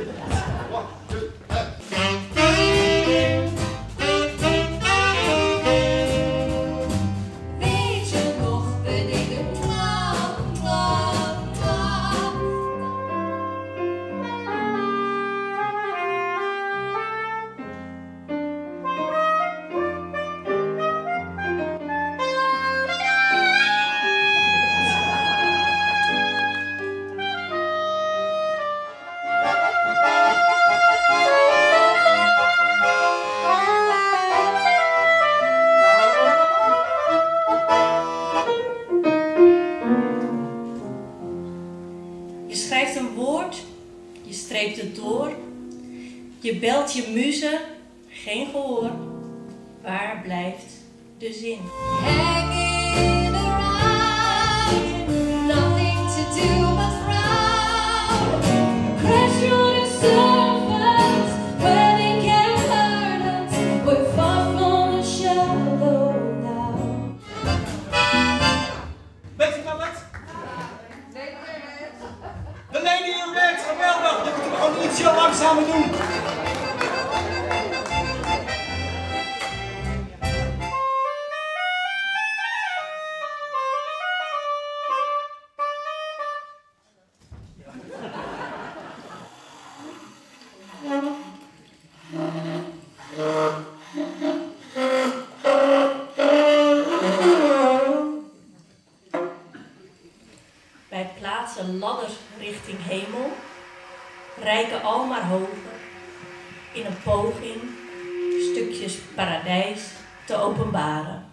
What? Schrijft een woord, je streept het door. Je belt je muze, geen gehoor. Waar blijft de zin? Geweldig! Dit moeten we gewoon ietsje langzamer doen. Wij plaatsen ladders richting hemel, reiken al maar hoger in een poging stukjes paradijs te openbaren.